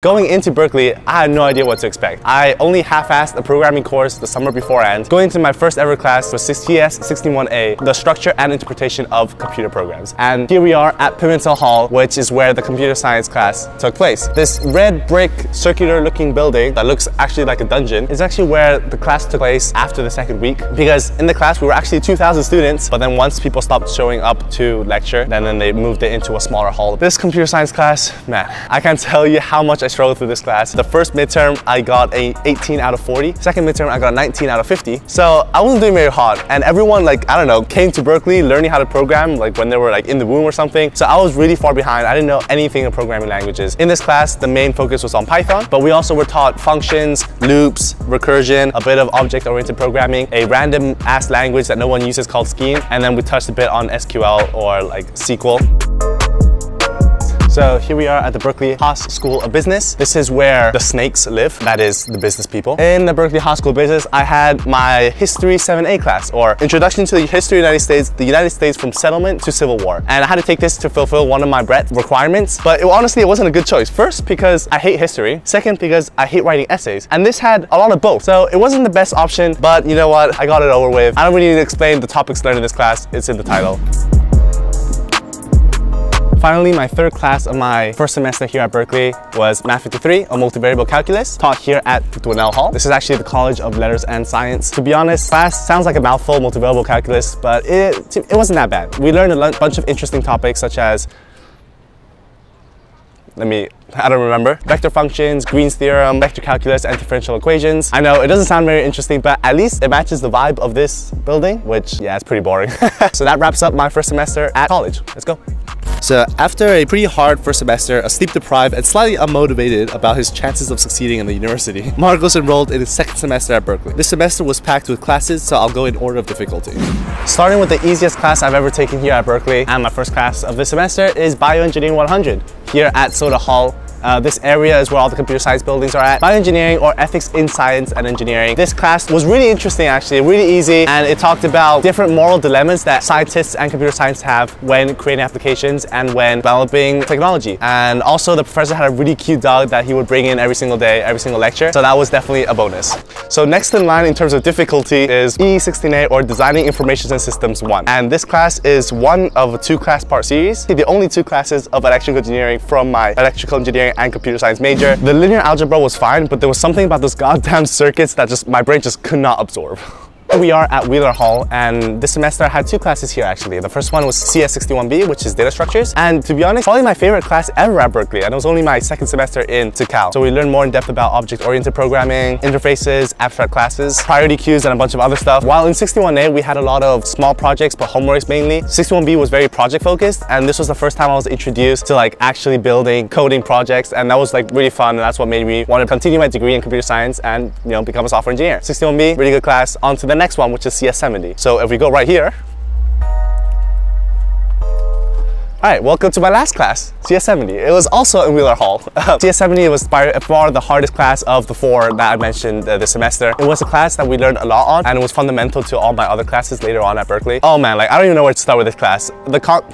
Going into Berkeley, I had no idea what to expect. I only half-assed a programming course the summer beforehand. Going into my first ever class was CS61A, the structure and interpretation of computer programs. And here we are at Pimentel Hall, which is where the computer science class took place. This red brick circular looking building that looks actually like a dungeon is actually where the class took place after the second week because in the class we were actually 2,000 students, but then once people stopped showing up to lecture, then, then they moved it into a smaller hall. This computer science class, man, I can't tell you how much I struggled through this class. The first midterm, I got a 18 out of 40. Second midterm, I got a 19 out of 50. So I wasn't doing very hard. And everyone like, I don't know, came to Berkeley learning how to program like when they were like in the womb or something. So I was really far behind. I didn't know anything in programming languages. In this class, the main focus was on Python, but we also were taught functions, loops, recursion, a bit of object-oriented programming, a random ass language that no one uses called Scheme, and then we touched a bit on SQL or like SQL. So here we are at the Berkeley Haas School of Business. This is where the snakes live, that is the business people. In the Berkeley Haas School of Business, I had my History 7A class, or Introduction to the History of the United States, the United States from Settlement to Civil War. And I had to take this to fulfill one of my breadth requirements, but it, honestly, it wasn't a good choice. First, because I hate history. Second, because I hate writing essays. And this had a lot of both. So it wasn't the best option, but you know what? I got it over with. I don't really need to explain the topics learned in this class. It's in the title. Finally, my third class of my first semester here at Berkeley was Math 53, a multivariable calculus, taught here at Dwinelle Hall. This is actually the College of Letters and Science. To be honest, class sounds like a mouthful, multivariable calculus, but it, it wasn't that bad. We learned a bunch of interesting topics such as let me, I don't remember. Vector functions, Green's theorem, vector calculus, and differential equations. I know it doesn't sound very interesting, but at least it matches the vibe of this building, which yeah, it's pretty boring. so that wraps up my first semester at college. Let's go. So after a pretty hard first semester, a sleep deprived and slightly unmotivated about his chances of succeeding in the university, Marcos enrolled in his second semester at Berkeley. This semester was packed with classes, so I'll go in order of difficulty. Starting with the easiest class I've ever taken here at Berkeley, and my first class of the semester is Bioengineering 100 here at Soda Hall uh, this area is where all the computer science buildings are at. Bioengineering or ethics in science and engineering. This class was really interesting actually, really easy and it talked about different moral dilemmas that scientists and computer science have when creating applications and when developing technology. And also the professor had a really cute dog that he would bring in every single day, every single lecture. So that was definitely a bonus. So next in line in terms of difficulty is E16A or Designing Information and Systems 1. And this class is one of a two class part series. The only two classes of electrical engineering from my electrical engineering and computer science major. The linear algebra was fine, but there was something about those goddamn circuits that just my brain just could not absorb. We are at Wheeler Hall and this semester I had two classes here actually. The first one was CS61B, which is data structures. And to be honest, probably my favorite class ever at Berkeley. And it was only my second semester in Cal. So we learned more in depth about object-oriented programming, interfaces, abstract classes, priority queues, and a bunch of other stuff. While in 61A, we had a lot of small projects, but homeworks mainly. 61B was very project focused. And this was the first time I was introduced to like actually building coding projects. And that was like really fun. And that's what made me want to continue my degree in computer science and, you know, become a software engineer. 61B, really good class. On to the next one, which is CS70. So if we go right here, all right, welcome to my last class, CS70. It was also in Wheeler Hall. CS70 was by far the hardest class of the four that I mentioned uh, this semester. It was a class that we learned a lot on and it was fundamental to all my other classes later on at Berkeley. Oh man, like I don't even know where to start with this class. The con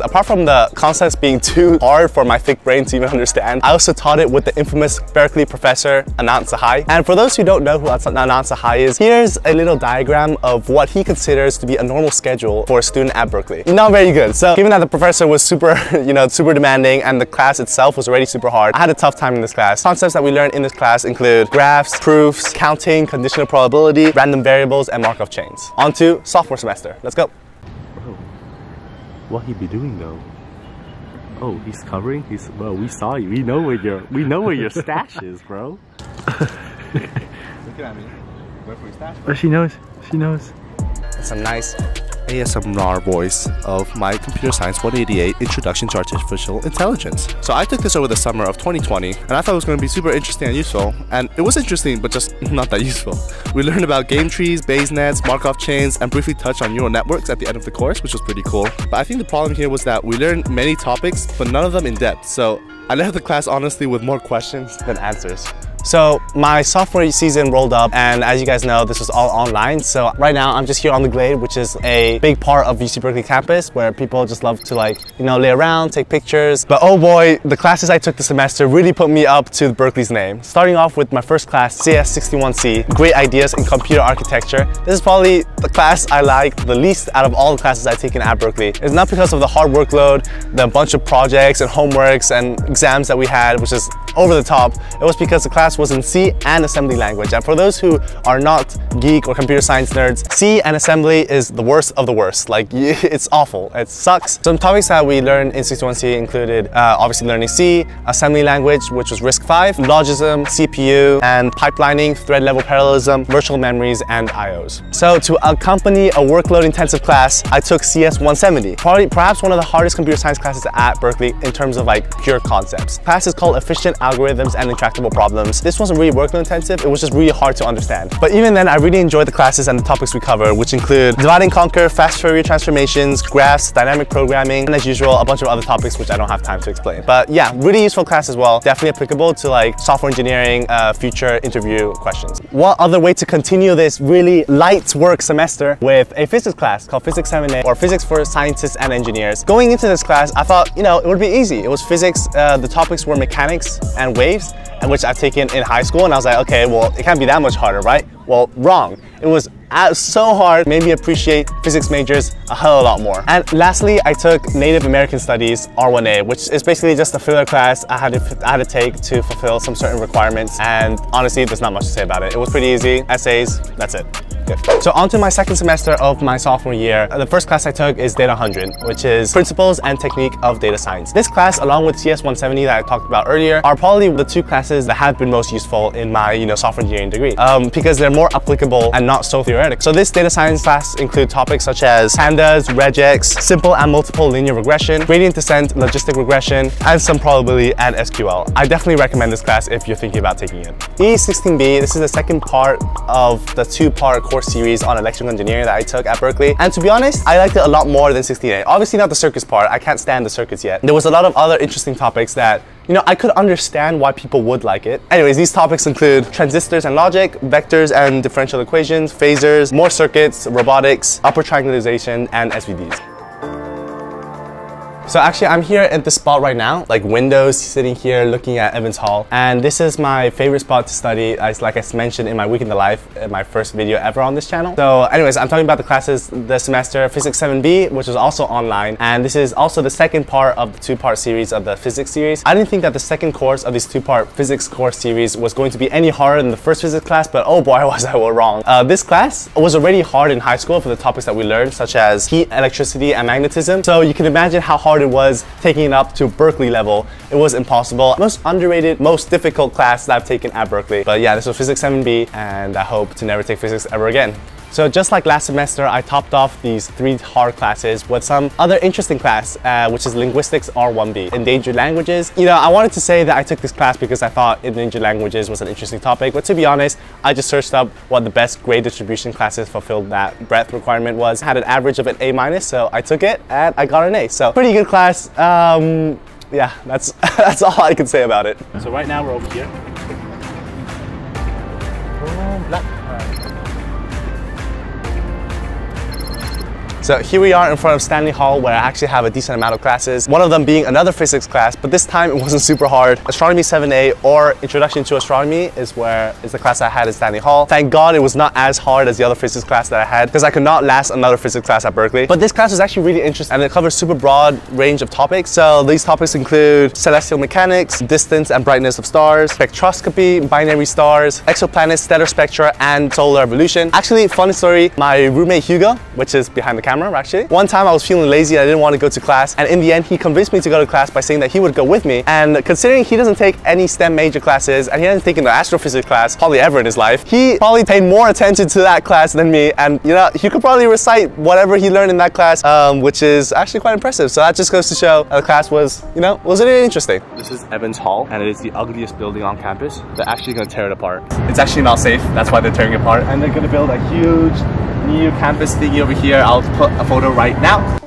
apart from the concepts being too hard for my thick brain to even understand, I also taught it with the infamous Berkeley professor, Anant Sahai. And for those who don't know who Anant Sahai is, here's a little diagram of what he considers to be a normal schedule for a student at Berkeley. Not very good. So given that the professor was super, you know, super demanding and the class itself was already super hard, I had a tough time in this class. Concepts that we learned in this class include graphs, proofs, counting, conditional probability, random variables, and Markov chains. On to sophomore semester. Let's go. What he be doing though? Oh, he's covering. He's well. We saw you. We know where your we know where your stash is, bro. Looking at me. Where for your stash? But she knows. She knows. It's a nice ASMR voice of my Computer Science 188 Introduction to Artificial Intelligence. So I took this over the summer of 2020 and I thought it was going to be super interesting and useful. And it was interesting, but just not that useful. We learned about game trees, Bayes nets, Markov chains, and briefly touched on neural networks at the end of the course, which was pretty cool. But I think the problem here was that we learned many topics, but none of them in depth. So I left the class honestly with more questions than answers. So my sophomore season rolled up and as you guys know, this was all online. So right now I'm just here on the Glade, which is a big part of UC Berkeley campus where people just love to like, you know, lay around, take pictures. But oh boy, the classes I took this semester really put me up to Berkeley's name. Starting off with my first class, CS61C, Great Ideas in Computer Architecture. This is probably the class I like the least out of all the classes I've taken at Berkeley. It's not because of the hard workload, the bunch of projects and homeworks and exams that we had, which is over the top. It was because the class was in C and assembly language. And for those who are not geek or computer science nerds, C and assembly is the worst of the worst. Like, it's awful. It sucks. Some topics that we learned in 61C included uh, obviously learning C, assembly language, which was RISC-V, Logisim, CPU, and pipelining, thread level parallelism, virtual memories, and IOs. So to accompany a workload intensive class, I took CS 170, probably perhaps one of the hardest computer science classes at Berkeley in terms of like pure concepts. class is called Efficient Algorithms and Intractable Problems. This wasn't really workload intensive, it was just really hard to understand. But even then, I really enjoyed the classes and the topics we covered, which include divide and conquer, fast Fourier transformations, graphs, dynamic programming, and as usual, a bunch of other topics which I don't have time to explain. But yeah, really useful class as well. Definitely applicable to like software engineering, uh, future interview questions. What other way to continue this really light work semester with a physics class called Physics 7A or Physics for Scientists and Engineers. Going into this class, I thought, you know, it would be easy. It was physics, uh, the topics were mechanics and waves, and which I've taken in high school, and I was like, okay, well, it can't be that much harder, right? Well, wrong. It was so hard, made me appreciate physics majors a hell of a lot more. And lastly, I took Native American Studies R1A, which is basically just a filler class I had to, I had to take to fulfill some certain requirements. And honestly, there's not much to say about it. It was pretty easy, essays, that's it. Good. So on to my second semester of my sophomore year. The first class I took is Data 100, which is Principles and Technique of Data Science. This class, along with CS 170 that I talked about earlier, are probably the two classes that have been most useful in my you know, software engineering degree um, because they're more applicable and not so theoretical. So this data science class include topics such as pandas, regex, simple and multiple linear regression, gradient descent, logistic regression, and some probability and SQL. I definitely recommend this class if you're thinking about taking it. E16B, this is the second part of the two-part course series on electrical engineering that I took at Berkeley. And to be honest, I liked it a lot more than 16A. Obviously not the circuits part, I can't stand the circuits yet. There was a lot of other interesting topics that you know, I could understand why people would like it. Anyways, these topics include transistors and logic, vectors and differential equations, phasors, more circuits, robotics, upper triangularization, and SVDs. So actually I'm here at the spot right now, like windows sitting here looking at Evans Hall. And this is my favorite spot to study, as like I mentioned in my week in the life, my first video ever on this channel. So anyways, I'm talking about the classes this semester, Physics 7B, which is also online. And this is also the second part of the two-part series of the physics series. I didn't think that the second course of this two-part physics course series was going to be any harder than the first physics class, but oh boy, was I wrong. Uh, this class was already hard in high school for the topics that we learned, such as heat, electricity, and magnetism. So you can imagine how it was taking it up to Berkeley level. It was impossible. Most underrated, most difficult class that I've taken at Berkeley. But yeah, this was Physics 7B and I hope to never take physics ever again. So just like last semester, I topped off these three hard classes with some other interesting class, uh, which is Linguistics R1B, Endangered Languages. You know, I wanted to say that I took this class because I thought Endangered Languages was an interesting topic, but to be honest, I just searched up what the best grade distribution classes fulfilled that breadth requirement was. I had an average of an A minus, so I took it and I got an A. So pretty good class. Um, yeah, that's, that's all I can say about it. So right now we're over here. Oh, black. So here we are in front of Stanley Hall where I actually have a decent amount of classes. One of them being another physics class, but this time it wasn't super hard. Astronomy 7A or Introduction to Astronomy is where is the class I had at Stanley Hall. Thank God it was not as hard as the other physics class that I had because I could not last another physics class at Berkeley. But this class was actually really interesting and it covers super broad range of topics. So these topics include celestial mechanics, distance and brightness of stars, spectroscopy, binary stars, exoplanets, stellar spectra, and solar evolution. Actually, funny story, my roommate Hugo, which is behind the camera, camera actually. One time I was feeling lazy, I didn't want to go to class, and in the end he convinced me to go to class by saying that he would go with me. And considering he doesn't take any STEM major classes, and he hasn't taken the astrophysics class probably ever in his life, he probably paid more attention to that class than me, and you know, he could probably recite whatever he learned in that class, um, which is actually quite impressive. So that just goes to show the class was, you know, was really interesting. This is Evans Hall, and it is the ugliest building on campus. They're actually gonna tear it apart. It's actually not safe, that's why they're tearing it apart, and they're gonna build a huge new campus thingy over here. I'll put a photo right now.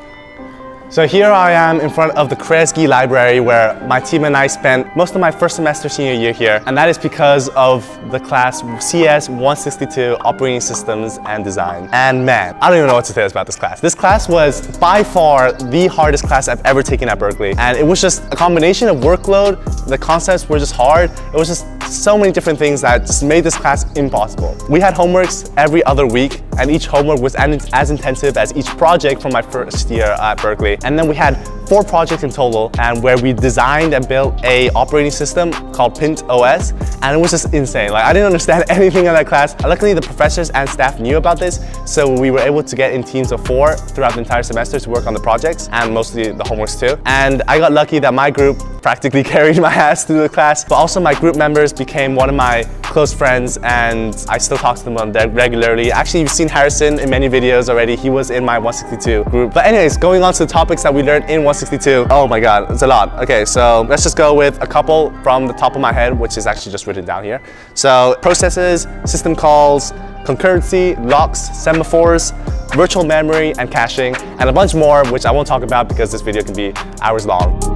So here I am in front of the Kresge Library where my team and I spent most of my first semester senior year here. And that is because of the class CS 162 Operating Systems and Design. And man, I don't even know what to say about this class. This class was by far the hardest class I've ever taken at Berkeley. And it was just a combination of workload, the concepts were just hard. It was just so many different things that just made this class impossible. We had homeworks every other week and each homework was as intensive as each project from my first year at Berkeley. And then we had four projects in total and where we designed and built a operating system called Pint OS and it was just insane. Like I didn't understand anything in that class. Luckily the professors and staff knew about this so we were able to get in teams of four throughout the entire semester to work on the projects and mostly the homeworks too. And I got lucky that my group practically carried my ass through the class but also my group members became one of my close friends and I still talk to them on regularly. Actually you've seen Harrison in many videos already. He was in my 162 group. But anyways, going on to the topics that we learned in 162. Oh my god, it's a lot. Okay, so let's just go with a couple from the top of my head, which is actually just written down here. So processes, system calls, concurrency, locks, semaphores, virtual memory, and caching, and a bunch more, which I won't talk about because this video can be hours long.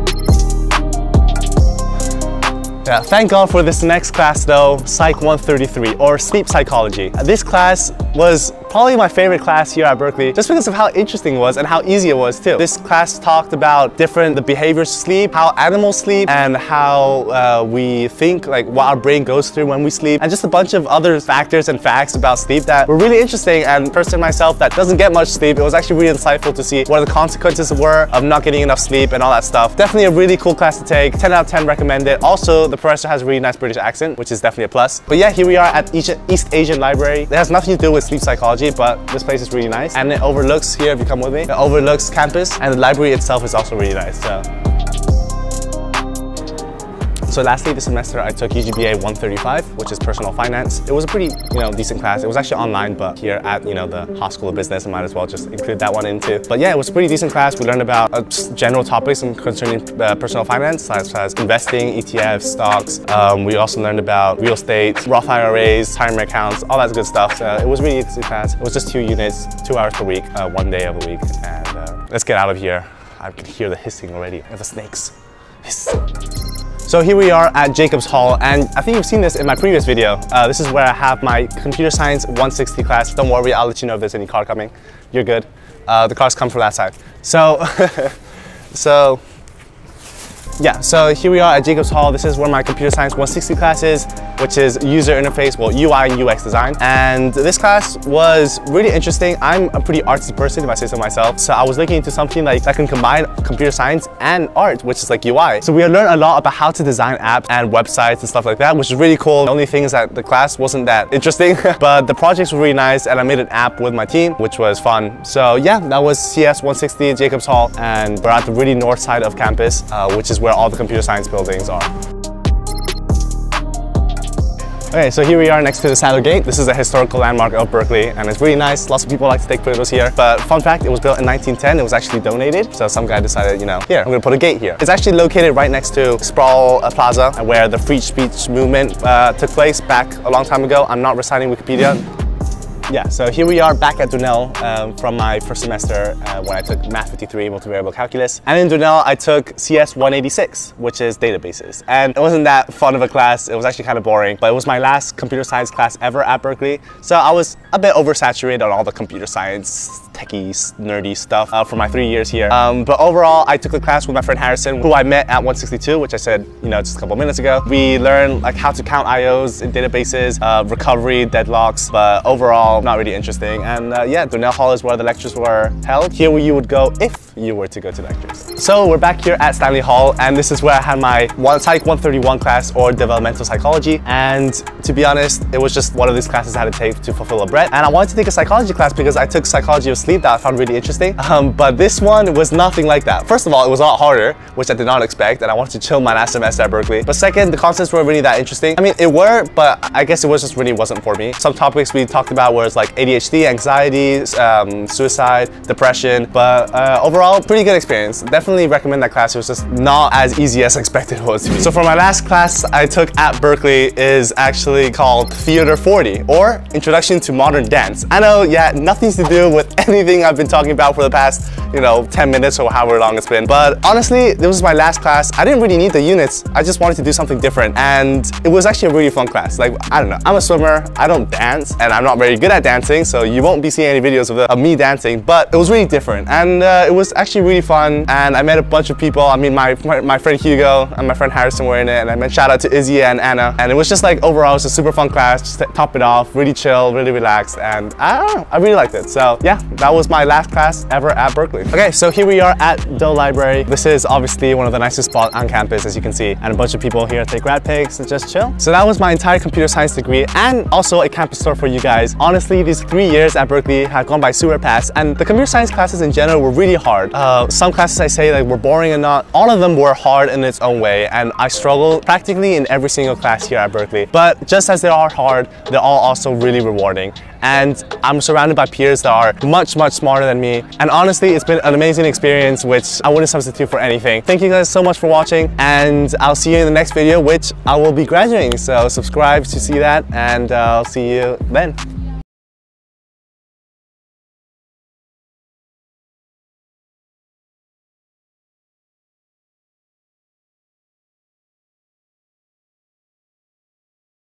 Yeah, thank God for this next class though, Psych 133 or Sleep Psychology. This class was probably my favorite class here at Berkeley just because of how interesting it was and how easy it was too. This class talked about different the behaviors sleep, how animals sleep and how uh, we think like what our brain goes through when we sleep and just a bunch of other factors and facts about sleep that were really interesting and person myself that doesn't get much sleep it was actually really insightful to see what the consequences were of not getting enough sleep and all that stuff. Definitely a really cool class to take. 10 out of 10 recommend it. Also the professor has a really nice British accent which is definitely a plus. But yeah here we are at East Asian Library. It has nothing to do with sleep psychology technology, but this place is really nice. And it overlooks here, if you come with me, it overlooks campus and the library itself is also really nice. So so lastly this semester I took UGBA 135, which is personal finance. It was a pretty, you know, decent class. It was actually online, but here at, you know, the Haas School of Business, I might as well just include that one into. But yeah, it was a pretty decent class. We learned about uh, general topics concerning uh, personal finance, such as investing, ETFs, stocks. Um, we also learned about real estate, Roth IRAs, retirement accounts, all that good stuff. So it was really decent class. It was just two units, two hours per week, uh, one day of the week. And uh, let's get out of here. I can hear the hissing already of the snakes. Hiss. So here we are at Jacobs Hall, and I think you've seen this in my previous video. Uh, this is where I have my Computer Science 160 class. Don't worry, I'll let you know if there's any car coming. You're good. Uh, the cars come from that side. So, so yeah, so here we are at Jacobs Hall. This is where my Computer Science 160 class is, which is user interface, well, UI and UX design. And this class was really interesting. I'm a pretty artsy person, if I say so myself. So I was looking into something like that can combine computer science and art, which is like UI. So we learned a lot about how to design apps and websites and stuff like that, which is really cool. The only thing is that the class wasn't that interesting, but the projects were really nice and I made an app with my team, which was fun. So yeah, that was CS 160 Jacobs Hall and we're at the really north side of campus, uh, which is where where all the computer science buildings are. Okay, so here we are next to the Sather Gate. This is a historical landmark of Berkeley and it's really nice. Lots of people like to take photos here. But fun fact, it was built in 1910. It was actually donated. So some guy decided, you know, here, I'm gonna put a gate here. It's actually located right next to Sproul uh, Plaza where the free speech movement uh, took place back a long time ago. I'm not reciting Wikipedia. Yeah, so here we are back at Dwinelle um, from my first semester uh, when I took Math 53 multivariable calculus. And in Dwinelle, I took CS 186, which is databases. And it wasn't that fun of a class. It was actually kind of boring, but it was my last computer science class ever at Berkeley. So I was a bit oversaturated on all the computer science techie, nerdy stuff uh, for my three years here. Um, but overall, I took the class with my friend Harrison, who I met at 162, which I said, you know, just a couple minutes ago. We learned like how to count IOs in databases, uh, recovery, deadlocks, but overall, not really interesting. And uh, yeah, Dwinelle Hall is where the lectures were held. Here you would go if you were to go to lectures. So we're back here at Stanley Hall, and this is where I had my one, Psych 131 class or developmental psychology. And to be honest, it was just one of these classes I had to take to fulfill a bread. And I wanted to take a psychology class because I took psychology of sleep that I found really interesting. Um, but this one was nothing like that. First of all, it was a lot harder, which I did not expect, and I wanted to chill my last semester at Berkeley. But second, the concepts weren't really that interesting. I mean, it were, but I guess it was just really wasn't for me. Some topics we talked about were as like ADHD, anxiety, um, suicide, depression. But uh, overall, pretty good experience. Definitely recommend that class. It was just not as easy as expected was. So for my last class I took at Berkeley is actually called Theater 40 or Introduction to Modern Dance. I know, yeah, nothing to do with anything I've been talking about for the past, you know, 10 minutes or however long it's been. But honestly, this was my last class. I didn't really need the units. I just wanted to do something different. And it was actually a really fun class. Like, I don't know, I'm a swimmer, I don't dance, and I'm not very good at dancing, so you won't be seeing any videos of, the, of me dancing, but it was really different. And uh, it was actually really fun. And I met a bunch of people. I mean, my, my, my friend Hugo and my friend Harrison were in it. And I meant shout out to Izzy and Anna. And it was just like, overall, it was a super fun class. Just to top it off, really chill, really relaxed. And I don't know, I really liked it. So yeah, that was my last class ever at Berkeley. Okay, so here we are at Doe Library. This is obviously one of the nicest spots on campus, as you can see. And a bunch of people here take grad pics and just chill. So that was my entire computer science degree and also a campus tour for you guys. Honestly, these three years at Berkeley have gone by super fast. And the computer science classes in general were really hard. Uh, some classes I say like were boring and not. All of them were hard in its own way. And I struggled practically in every single class here at Berkeley. But just as they are hard, they're all also really rewarding and I'm surrounded by peers that are much, much smarter than me. And honestly, it's been an amazing experience, which I wouldn't substitute for anything. Thank you guys so much for watching, and I'll see you in the next video, which I will be graduating. So subscribe to see that, and I'll see you then.